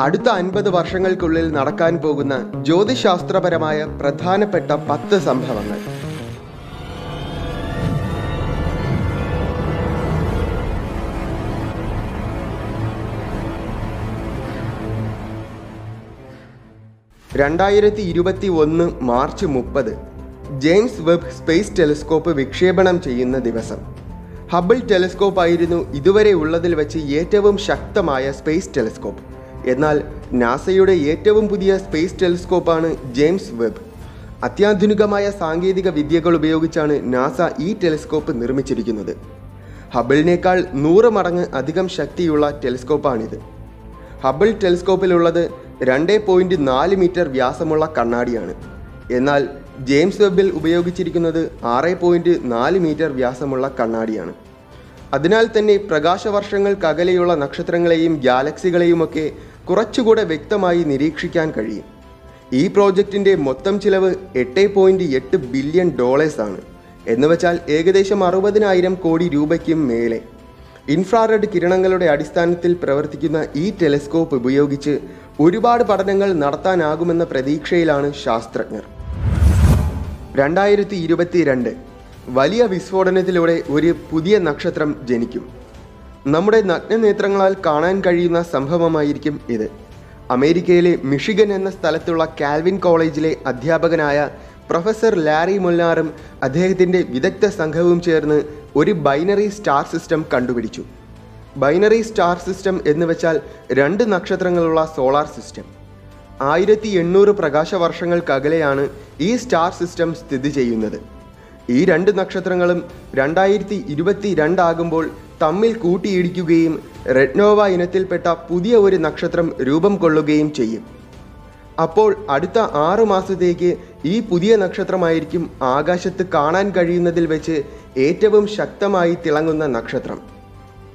അടുത്ത അൻപത് വർഷങ്ങൾക്കുള്ളിൽ നടക്കാൻ പോകുന്ന ജ്യോതിശാസ്ത്രപരമായ പ്രധാനപ്പെട്ട പത്ത് സംഭവങ്ങൾ. രണ്ടായിരത്തി ഇരുപത്തി ഒന്ന് മാർച്ച് മുപ്പത് ജെയിംസ് വെബ് സ്പേസ് ടെലിസ്കോപ്പ് വിക്ഷേപണം ചെയ്യുന്ന ദിവസം. ഹബിൾ ടെലിസ്കോപ്പ് ആയിരുന്നു ഇതുവരെ ഉള്ളതിൽ വെച്ച് ഏറ്റവും ശക്തമായ സ്പേസ് ടെലിസ്കോപ്പ്. എന്നാൽ നാസയുടെ ഏറ്റവും പുതിയ സ്പേസ് ടെലിസ്കോപ്പാണ് ജെയിംസ് വെബ്. അത്യാധുനികമായ സാങ്കേതിക വിദ്യകൾ ഉപയോഗിച്ചാണ് നാസ ഈ ടെലിസ്കോപ്പ് നിർമ്മിച്ചിരിക്കുന്നത്. ഹബിളിനേക്കാൾ നൂറ് മടങ്ങ് അധികം ശക്തിയുള്ള ടെലിസ്കോപ്പാണിത്. ഹബിൾ ടെലിസ്കോപ്പിലുള്ളത് രണ്ട് പോയിന്റ് നാല് മീറ്റർ വ്യാസമുള്ള കണ്ണാടിയാണ്. എന്നാൽ ജെയിംസ് വെബിൽ ഉപയോഗിച്ചിരിക്കുന്നത് ആറ് പോയിന്റ് നാല് മീറ്റർ വ്യാസമുള്ള കണ്ണാടിയാണ്. അതിനാൽ തന്നെ പ്രകാശവർഷങ്ങൾക്കകലെയുള്ള നക്ഷത്രങ്ങളെയും ഗാലക്സികളെയുമൊക്കെ കുറച്ചുകൂടെ വ്യക്തമായി നിരീക്ഷിക്കാൻ കഴിയും. ഈ പ്രോജക്റ്റിന്റെ മൊത്തം ചിലവ് എട്ട് പോയിന്റ് എട്ട് ബില്യൺ ഡോളേഴ്സ് ആണ്. എന്നുവെച്ചാൽ ഏകദേശം അറുപതിനായിരം കോടി രൂപയ്ക്കും മേലെ. ഇൻഫ്രാറെഡ് കിരണങ്ങളുടെ അടിസ്ഥാനത്തിൽ പ്രവർത്തിക്കുന്ന ഈ ടെലിസ്കോപ്പ് ഉപയോഗിച്ച് ഒരുപാട് പഠനങ്ങൾ നടത്താനാകുമെന്ന പ്രതീക്ഷയിലാണ് ശാസ്ത്രജ്ഞർ. രണ്ടായിരത്തി ഇരുപത്തിരണ്ട് വലിയ വിസ്ഫോടനത്തിലൂടെ ഒരു പുതിയ നക്ഷത്രം ജനിക്കും. നമ്മുടെ നഗ്നനേത്രങ്ങളാൽ കാണാൻ കഴിയുന്ന സംഭവമായിരിക്കും ഇത്. അമേരിക്കയിലെ മിഷിഗൻ എന്ന സ്ഥലത്തുള്ള കാൽവിൻ കോളേജിലെ അധ്യാപകനായ പ്രൊഫസർ ലാരി മുല്ലാറും അദ്ദേഹത്തിന്റെ വിദഗ്ധ സംഘവും ചേർന്ന് ഒരു ബൈനറി സ്റ്റാർ സിസ്റ്റം കണ്ടുപിടിച്ചു. ബൈനറി സ്റ്റാർ സിസ്റ്റം എന്ന് വെച്ചാൽ രണ്ട് നക്ഷത്രങ്ങളുള്ള സോളാർ സിസ്റ്റം. ആയിരത്തി എണ്ണൂറ് പ്രകാശ വർഷങ്ങൾക്കകലെയാണ് ഈ സ്റ്റാർ സിസ്റ്റം സ്ഥിതി ചെയ്യുന്നത്. ഈ രണ്ട് നക്ഷത്രങ്ങളും രണ്ടായിരത്തി ഇരുപത്തി രണ്ടാകുമ്പോൾ തമ്മിൽ കൂട്ടിയിടിക്കുകയും റെഡ്നോവ ഇനത്തിൽപ്പെട്ട പുതിയ ഒരു നക്ഷത്രം രൂപം കൊള്ളുകയും ചെയ്യും. അപ്പോൾ അടുത്ത ആറു മാസത്തേക്ക് ഈ പുതിയ നക്ഷത്രമായിരിക്കും ആകാശത്ത് കാണാൻ കഴിയുന്നതിൽ വെച്ച് ഏറ്റവും ശക്തമായി തിളങ്ങുന്ന നക്ഷത്രം.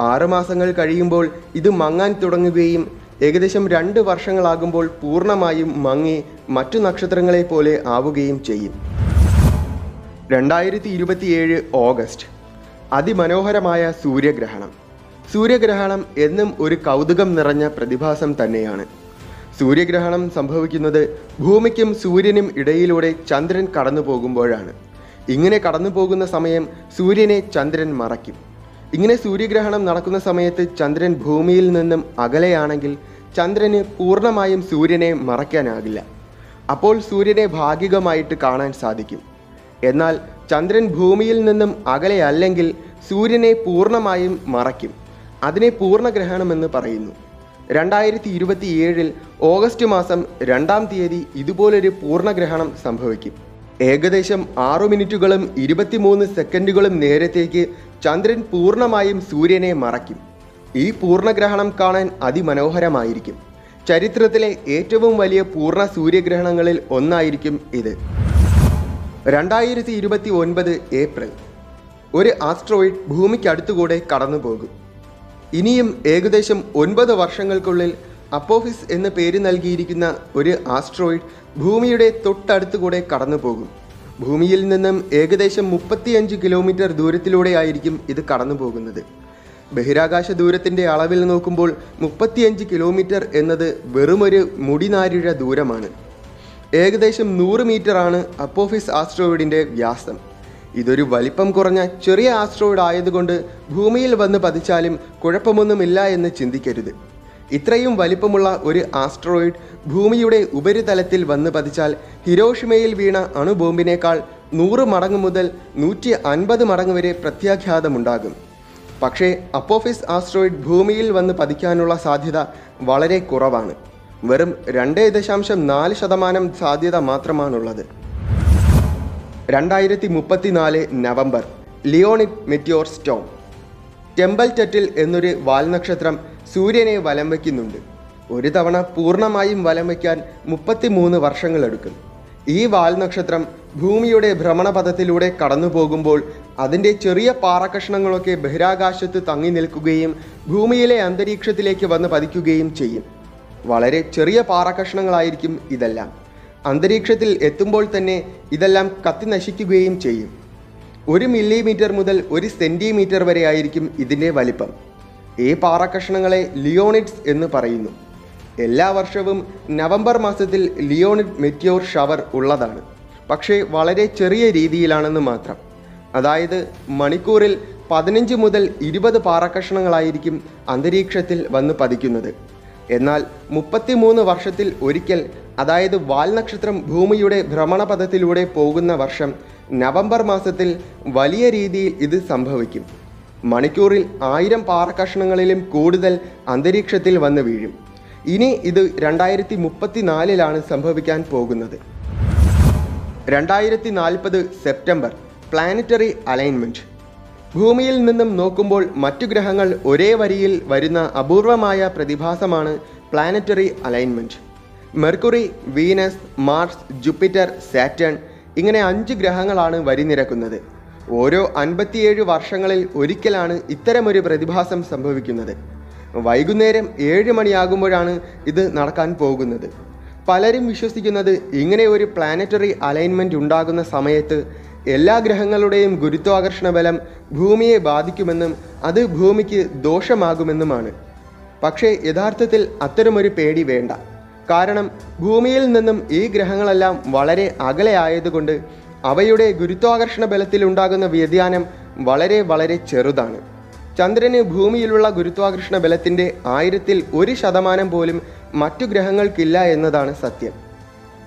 ആറ് മാസങ്ങൾ കഴിയുമ്പോൾ ഇത് മങ്ങാൻ തുടങ്ങുകയും ഏകദേശം രണ്ട് വർഷങ്ങളാകുമ്പോൾ പൂർണമായും മങ്ങി മറ്റു നക്ഷത്രങ്ങളെ പോലെ ആവുകയും ചെയ്യും. രണ്ടായിരത്തി ഇരുപത്തിയേഴ് ഓഗസ്റ്റ്. അതിമനോഹരമായ സൂര്യഗ്രഹണം. സൂര്യഗ്രഹണം എന്നും ഒരു കൗതുകം നിറഞ്ഞ പ്രതിഭാസം തന്നെയാണ്. സൂര്യഗ്രഹണം സംഭവിക്കുന്നത് ഭൂമിക്കും സൂര്യനും ഇടയിലൂടെ ചന്ദ്രൻ കടന്നു പോകുമ്പോഴാണ്. ഇങ്ങനെ കടന്നു പോകുന്ന സമയം സൂര്യനെ ചന്ദ്രൻ മറയ്ക്കും. ഇങ്ങനെ സൂര്യഗ്രഹണം നടക്കുന്ന സമയത്ത് ചന്ദ്രൻ ഭൂമിയിൽ നിന്നും അകലെയാണെങ്കിൽ ചന്ദ്രന് പൂർണമായും സൂര്യനെ മറയ്ക്കാനാകില്ല. അപ്പോൾ സൂര്യനെ ഭാഗികമായിട്ട് കാണാൻ സാധിക്കും. എന്നാൽ ചന്ദ്രൻ ഭൂമിയിൽ നിന്നും അകലെയല്ലെങ്കിൽ സൂര്യനെ പൂർണമായും മറയ്ക്കും. അതിനെ പൂർണഗ്രഹണമെന്ന് പറയുന്നു. രണ്ടായിരത്തി ഇരുപത്തിയേഴിൽ ഓഗസ്റ്റ് മാസം രണ്ടാം തീയതി ഇതുപോലൊരു പൂർണഗ്രഹണം സംഭവിക്കും. ഏകദേശം ആറു മിനിറ്റുകളും ഇരുപത്തിമൂന്ന് സെക്കൻഡുകളും നേരത്തേക്ക് ചന്ദ്രൻ പൂർണമായും സൂര്യനെ മറയ്ക്കും. ഈ പൂർണഗ്രഹണം കാണാൻ അതിമനോഹരമായിരിക്കും. ചരിത്രത്തിലെ ഏറ്റവും വലിയ പൂർണ സൂര്യഗ്രഹണങ്ങളിൽ ഒന്നായിരിക്കും ഇത്. രണ്ടായിരത്തി ഇരുപത്തി ഒൻപത് ഏപ്രിൽ ഒരു ആസ്ട്രോയിഡ് ഭൂമിക്കടുത്തുകൂടെ കടന്നു പോകും ഇനിയും ഏകദേശം ഒൻപത് വർഷങ്ങൾക്കുള്ളിൽ അപ്പോഫിസ് എന്ന് പേര് നൽകിയിരിക്കുന്ന ഒരു ആസ്ട്രോയിഡ് ഭൂമിയുടെ തൊട്ടടുത്തുകൂടെ കടന്നു പോകും ഭൂമിയിൽ നിന്നും ഏകദേശം മുപ്പത്തിയഞ്ച് കിലോമീറ്റർ ദൂരത്തിലൂടെ ആയിരിക്കും ഇത് കടന്നു പോകുന്നത് ബഹിരാകാശ ദൂരത്തിന്റെ അളവിൽ നോക്കുമ്പോൾ മുപ്പത്തിയഞ്ച് കിലോമീറ്റർ എന്നത് വെറുമൊരു മുടിനാരിഴ ദൂരമാണ്. ഏകദേശം നൂറ് മീറ്ററാണ് അപ്പോഫിസ് ആസ്ട്രോയിഡിന്റെ വ്യാസം. ഇതൊരു വലിപ്പം കുറഞ്ഞ ചെറിയ ആസ്ട്രോയിഡ് ആയതുകൊണ്ട് ഭൂമിയിൽ വന്ന് പതിച്ചാലും കുഴപ്പമൊന്നുമില്ല എന്ന് ചിന്തിക്കരുത്. ഇത്രയും വലിപ്പമുള്ള ഒരു ആസ്ട്രോയിഡ് ഭൂമിയുടെ ഉപരിതലത്തിൽ വന്ന് പതിച്ചാൽ ഹിരോഷിമയിൽ വീണ അണുബോംബിനേക്കാൾ നൂറ് മടങ്ങ് മുതൽ നൂറ്റി അൻപത് മടങ്ങ് വരെ പ്രത്യാഘാതമുണ്ടാകും. പക്ഷേ അപ്പോഫിസ് ആസ്ട്രോയിഡ് ഭൂമിയിൽ വന്ന് പതിക്കാനുള്ള സാധ്യത വളരെ കുറവാണ്. വെറും രണ്ട് ദശാംശം നാല് ശതമാനം സാധ്യത മാത്രമാണുള്ളത്. രണ്ടായിരത്തി മുപ്പത്തിനാല് November Leonid meteor storm. Tempel Tuttle എന്നൊരു വാൽനക്ഷത്രം സൂര്യനെ വലം വയ്ക്കുന്നുണ്ട്. ഒരു തവണ പൂർണമായും വലം വയ്ക്കാൻ മുപ്പത്തിമൂന്ന് വർഷങ്ങളെടുക്കും. ഈ വാൽനക്ഷത്രം ഭൂമിയുടെ ഭ്രമണപഥത്തിലൂടെ കടന്നു പോകുമ്പോൾ അതിന്റെ ചെറിയ പാറക്കഷ്ണങ്ങളൊക്കെ ബഹിരാകാശത്ത് തങ്ങി നിൽക്കുകയും ഭൂമിയിലെ അന്തരീക്ഷത്തിലേക്ക് വന്ന് പതിക്കുകയും ചെയ്യും. വളരെ ചെറിയ പാറക്കഷ്ണങ്ങളായിരിക്കും ഇതെല്ലാം. അന്തരീക്ഷത്തിൽ എത്തുമ്പോൾ തന്നെ ഇതെല്ലാം കത്തി നശിക്കുകയും ചെയ്യും. ഒരു മില്ലിമീറ്റർ മുതൽ ഒരു സെന്റിമീറ്റർ വരെ ആയിരിക്കും ഇതിന്റെ വലിപ്പം. ഈ പാറക്കഷ്ണങ്ങളെ ലിയോണിറ്റ്സ് എന്ന് പറയുന്നു. എല്ലാ വർഷവും നവംബർ മാസത്തിൽ ലിയോണിറ്റ് മെറ്റിയോർ ഷവർ ഉള്ളതാണ്. പക്ഷേ വളരെ ചെറിയ രീതിയിലാണെന്ന് മാത്രം. അതായത് മണിക്കൂറിൽ പതിനഞ്ച് മുതൽ ഇരുപത് പാറക്കഷണങ്ങളായിരിക്കും അന്തരീക്ഷത്തിൽ വന്ന് പതിക്കുന്നത്. എന്നാൽ മുപ്പത്തിമൂന്ന് വർഷത്തിൽ ഒരിക്കൽ അതായത് വാൽനക്ഷത്രം ഭൂമിയുടെ ഭ്രമണപഥത്തിലൂടെ പോകുന്ന വർഷം നവംബർ മാസത്തിൽ വലിയ രീതിയിൽ ഇത് സംഭവിക്കും. മണിക്കൂറിൽ ആയിരം പാറക്കഷ്ണങ്ങളിലും കൂടുതൽ അന്തരീക്ഷത്തിൽ വന്ന് വീഴും. ഇനി ഇത് രണ്ടായിരത്തി മുപ്പത്തിനാലിലാണ് സംഭവിക്കാൻ പോകുന്നത്. രണ്ടായിരത്തി നാൽപ്പത് സെപ്റ്റംബർ പ്ലാനറ്ററി അലൈൻമെന്റ് ഭൂമിയിൽ നിന്നും നോക്കുമ്പോൾ മറ്റു ഗ്രഹങ്ങൾ ഒരേ വരിയിൽ വരുന്ന അപൂർവമായ പ്രതിഭാസമാണ് planetary alignment Mercury Venus Mars Jupiter Saturn ഇങ്ങനെ അഞ്ച് ഗ്രഹങ്ങളാണ് വരിനിരക്കുന്നത് ഓരോ അൻപത്തിയേഴ് വർഷങ്ങളിൽ ഒരിക്കലാണ് ഇത്തരമൊരു പ്രതിഭാസം സംഭവിക്കുന്നത്. വൈകുന്നേരം ഏഴ് മണിയാകുമ്പോഴാണ് ഇത് നടക്കാൻ പോകുന്നത്. പലരും വിശ്വസിക്കുന്നത് ഇങ്ങനെ ഒരു പ്ലാനറ്ററി അലൈൻമെന്റ് ഉണ്ടാകുന്ന സമയത്ത് എല്ലാ ഗ്രഹങ്ങളുടെയും ഗുരുത്വാകർഷണ ബലം ഭൂമിയെ ബാധിക്കുമെന്നും അത് ഭൂമിക്ക് ദോഷമാകുമെന്നുമാണ്. പക്ഷേ യഥാർത്ഥത്തിൽ അത്തരമൊരു പേടി വേണ്ട. കാരണം ഭൂമിയിൽ നിന്നും ഈ ഗ്രഹങ്ങളെല്ലാം വളരെ അകലെ ആയതുകൊണ്ട് അവയുടെ ഗുരുത്വാകർഷണ ബലത്തിൽ ഉണ്ടാകുന്ന വ്യതിയാനം വളരെ വളരെ ചെറുതാണ്. ചന്ദ്രന് ഭൂമിയിലുള്ള ഗുരുത്വാകർഷണ ബലത്തിന്റെ ആയിരത്തിൽ ഒരു ശതമാനം പോലും മറ്റു ഗ്രഹങ്ങൾക്കില്ല എന്നതാണ് സത്യം.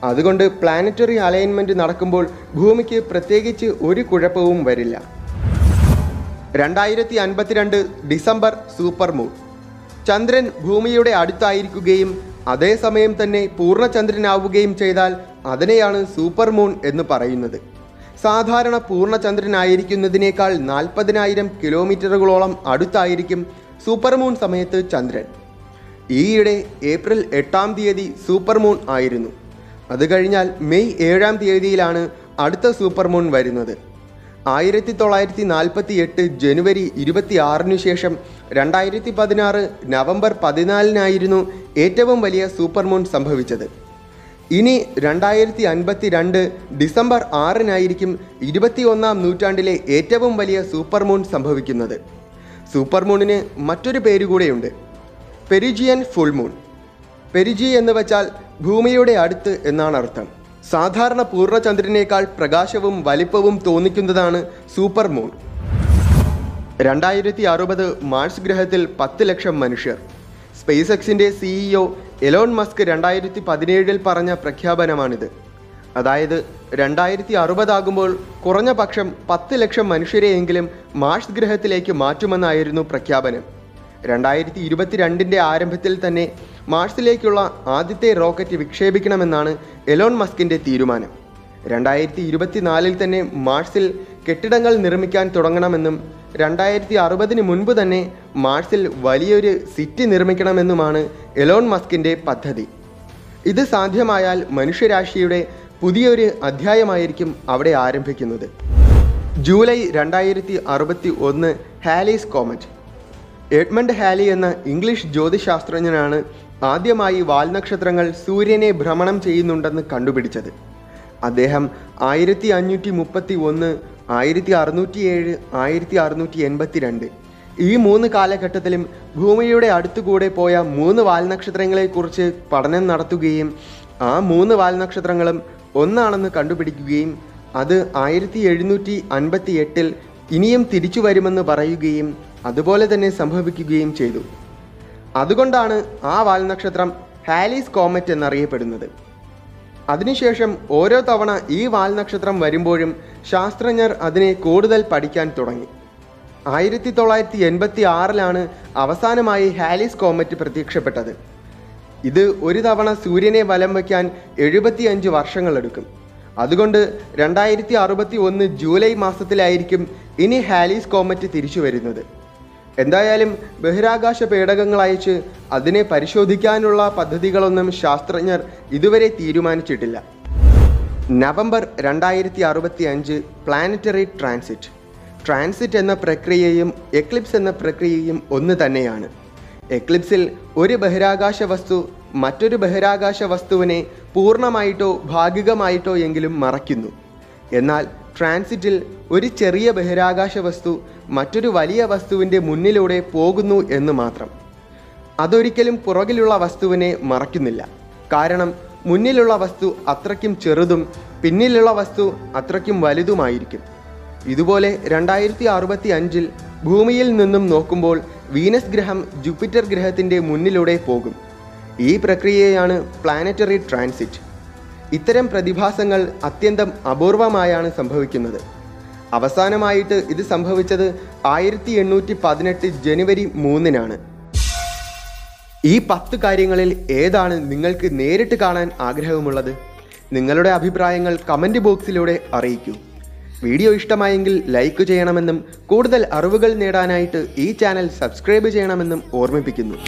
അതുകൊണ്ട് പ്ലാനറ്ററി അലൈൻമെന്റ് നടക്കുമ്പോൾ ഭൂമിക്ക് പ്രത്യേകിച്ച് ഒരു കുഴപ്പവും വരില്ല. രണ്ടായിരത്തി അൻപത്തിരണ്ട് ഡിസംബർ സൂപ്പർ മൂൺ. ചന്ദ്രൻ ഭൂമിയുടെ അടുത്തായിരിക്കുകയും അതേസമയം തന്നെ പൂർണചന്ദ്രനാവുകയും ചെയ്താൽ അതിനെയാണ് സൂപ്പർ മൂൺ എന്ന് പറയുന്നത്. സാധാരണ പൂർണചന്ദ്രനായിരിക്കുന്നതിനേക്കാൾ നാൽപ്പതിനായിരം കിലോമീറ്ററുകളോളം അടുത്തായിരിക്കും സൂപ്പർ മൂൺ സമയത്ത് ചന്ദ്രൻ. ഈയിടെ ഏപ്രിൽ എട്ടാം തീയതി സൂപ്പർ മൂൺ ആയിരുന്നു. അത് കഴിഞ്ഞാൽ മെയ് ഏഴാം തീയതിയിലാണ് അടുത്ത സൂപ്പർ മൂൺ വരുന്നത്. ആയിരത്തി തൊള്ളായിരത്തി നാൽപ്പത്തി എട്ട് ജനുവരി ഇരുപത്തി ആറിനു ശേഷം രണ്ടായിരത്തി പതിനാറ് നവംബർ പതിനാലിനായിരുന്നു ഏറ്റവും വലിയ സൂപ്പർ മൂൺ സംഭവിച്ചത്. ഇനി രണ്ടായിരത്തി അൻപത്തി രണ്ട് ഡിസംബർ ആറിനായിരിക്കും ഇരുപത്തിയൊന്നാം നൂറ്റാണ്ടിലെ ഏറ്റവും വലിയ സൂപ്പർ മൂൺ സംഭവിക്കുന്നത്. സൂപ്പർ മൂണിന് മറ്റൊരു പേര് കൂടെയുണ്ട് പെരിജിയൻ ഫുൾ മൂൺ പെരിജി എന്ന് വച്ചാൽ ഭൂമിയുടെ അടുത്ത് എന്നാണ് അർത്ഥം. സാധാരണ പൂർണചന്ദ്രനേക്കാൾ പ്രകാശവും വലിപ്പവും തോന്നിക്കുന്നതാണ് സൂപ്പർ മൂൺ രണ്ടായിരത്തി അറുപത് മാർസ് ഗ്രഹത്തിൽ പത്ത് ലക്ഷം മനുഷ്യർ. സ്പേസ് എക്സിന്റെ സിഇഒ എലോൺ മസ്ക് രണ്ടായിരത്തി പതിനേഴിൽ പറഞ്ഞ പ്രഖ്യാപനമാണിത്. അതായത് രണ്ടായിരത്തി അറുപതാകുമ്പോൾ കുറഞ്ഞ പക്ഷം പത്ത് ലക്ഷം മനുഷ്യരെയെങ്കിലും മാർസ് ഗ്രഹത്തിലേക്ക് മാറ്റുമെന്നായിരുന്നു പ്രഖ്യാപനം. രണ്ടായിരത്തി ഇരുപത്തിരണ്ടിന്റെ ആരംഭത്തിൽ തന്നെ മാർസിലേക്കുള്ള ആദ്യത്തെ റോക്കറ്റ് വിക്ഷേപിക്കണമെന്നാണ് എലോൺ മസ്കിന്റെ തീരുമാനം. രണ്ടായിരത്തി ഇരുപത്തിനാലിൽ തന്നെ മാർസിൽ കെട്ടിടങ്ങൾ നിർമ്മിക്കാൻ തുടങ്ങണമെന്നും രണ്ടായിരത്തി അറുപതിന് മുൻപ് തന്നെ മാർസിൽ വലിയൊരു സിറ്റി നിർമ്മിക്കണമെന്നുമാണ് എലോൺ മസ്കിന്റെ പദ്ധതി. ഇത് സാധ്യമായാൽ മനുഷ്യരാശിയുടെ പുതിയൊരു അധ്യായമായിരിക്കും അവിടെ ആരംഭിക്കുന്നത്. ജൂലൈ രണ്ടായിരത്തി അറുപത്തി ഒന്ന് ഹാലീസ് കോമറ്റ്. എഡ്മണ്ട് ഹാലി എന്ന ഇംഗ്ലീഷ് ജ്യോതിശാസ്ത്രജ്ഞനാണ് ആദ്യമായി വാൽനക്ഷത്രങ്ങൾ സൂര്യനെ ഭ്രമണം ചെയ്യുന്നുണ്ടെന്ന് കണ്ടുപിടിച്ചത്. അദ്ദേഹം ആയിരത്തി അഞ്ഞൂറ്റി മുപ്പത്തി ഒന്ന് ആയിരത്തി അറുന്നൂറ്റി ഏഴ് ആയിരത്തി അറുന്നൂറ്റി എൺപത്തി രണ്ട് ഈ മൂന്ന് കാലഘട്ടത്തിലും ഭൂമിയുടെ അടുത്തുകൂടെ പോയ മൂന്ന് വാൽനക്ഷത്രങ്ങളെക്കുറിച്ച് പഠനം നടത്തുകയും ആ മൂന്ന് വാൽനക്ഷത്രങ്ങളും ഒന്നാണെന്ന് കണ്ടുപിടിക്കുകയും അത് ആയിരത്തി എഴുന്നൂറ്റി അൻപത്തി എട്ടിൽ ഇനിയും തിരിച്ചു വരുമെന്ന് പറയുകയും അതുപോലെ തന്നെ സംഭവിക്കുകയും ചെയ്തു. അതുകൊണ്ടാണ് ആ വാൽനക്ഷത്രം ഹാലീസ് കോമറ്റ് എന്നറിയപ്പെടുന്നത്. അതിനുശേഷം ഓരോ തവണ ഈ വാൽനക്ഷത്രം വരുമ്പോഴും ശാസ്ത്രജ്ഞർ അതിനെ കൂടുതൽ പഠിക്കാൻ തുടങ്ങി. ആയിരത്തി തൊള്ളായിരത്തി എൺപത്തി ആറിലാണ് അവസാനമായി ഹാലീസ് കോമറ്റ് പ്രത്യക്ഷപ്പെട്ടത്. ഇത് ഒരു തവണ സൂര്യനെ വലം വയ്ക്കാൻ എഴുപത്തിയഞ്ച് വർഷങ്ങളെടുക്കും. അതുകൊണ്ട് രണ്ടായിരത്തി അറുപത്തി ഒന്ന് ജൂലൈ മാസത്തിലായിരിക്കും ഇനി ഹാലീസ് കോമറ്റ് തിരിച്ചു വരുന്നത് എന്തായാലും ബഹിരാകാശ പേടകങ്ങൾ അയച്ച് അതിനെ പരിശോധിക്കാനുള്ള പദ്ധതികളൊന്നും ശാസ്ത്രജ്ഞർ ഇതുവരെ തീരുമാനിച്ചിട്ടില്ല. നവംബർ രണ്ടായിരത്തി അറുപത്തി അഞ്ച് പ്ലാനറ്ററി ട്രാൻസിറ്റ്. ട്രാൻസിറ്റ് എന്ന പ്രക്രിയയും എക്ലിപ്സ് എന്ന പ്രക്രിയയും ഒന്ന് തന്നെയാണ്. എക്ലിപ്സിൽ ഒരു ബഹിരാകാശ വസ്തു മറ്റൊരു ബഹിരാകാശ വസ്തുവിനെ പൂർണമായിട്ടോ ഭാഗികമായിട്ടോ എങ്കിലും മറയ്ക്കുന്നു. എന്നാൽ ട്രാൻസിറ്റിൽ ഒരു ചെറിയ ബഹിരാകാശ വസ്തു മറ്റൊരു വലിയ വസ്തുവിന്റെ മുന്നിലൂടെ പോകുന്നു എന്ന് മാത്രം. അതൊരിക്കലും പുറകിലുള്ള വസ്തുവിനെ മറയ്ക്കുന്നില്ല. കാരണം മുന്നിലുള്ള വസ്തു അത്രയ്ക്കും ചെറുതും പിന്നിലുള്ള വസ്തു അത്രയ്ക്കും വലുതുമായിരിക്കും. ഇതുപോലെ രണ്ടായിരത്തി അറുപത്തി അഞ്ചിൽ ഭൂമിയിൽ നിന്നും നോക്കുമ്പോൾ വീനസ് ഗ്രഹം ജൂപ്പിറ്റർ ഗ്രഹത്തിന്റെ മുന്നിലൂടെ പോകും. ഈ പ്രക്രിയയാണ് പ്ലാനറ്ററി ട്രാൻസിറ്റ്. ഇത്തരം പ്രതിഭാസങ്ങൾ അത്യന്തം അപൂർവമായാണ് സംഭവിക്കുന്നത്. അവസാനമായിട്ട് ഇത് സംഭവിച്ചത് ആയിരത്തി എണ്ണൂറ്റി പതിനെട്ട് ജനുവരി മൂന്നിനാണ്. ഈ പത്ത് കാര്യങ്ങളിൽ ഏതാണ് നിങ്ങൾക്ക് നേരിട്ട് കാണാൻ ആഗ്രഹമുള്ളത്? നിങ്ങളുടെ അഭിപ്രായങ്ങൾ കമന്റ് ബോക്സിലൂടെ അറിയിക്കൂ. വീഡിയോ ഇഷ്ടമായെങ്കിൽ ലൈക്ക് ചെയ്യണമെന്നും കൂടുതൽ അറിവുകൾ നേടാനായിട്ട് ഈ ചാനൽ സബ്സ്ക്രൈബ് ചെയ്യണമെന്നും ഓർമ്മിപ്പിക്കുന്നു.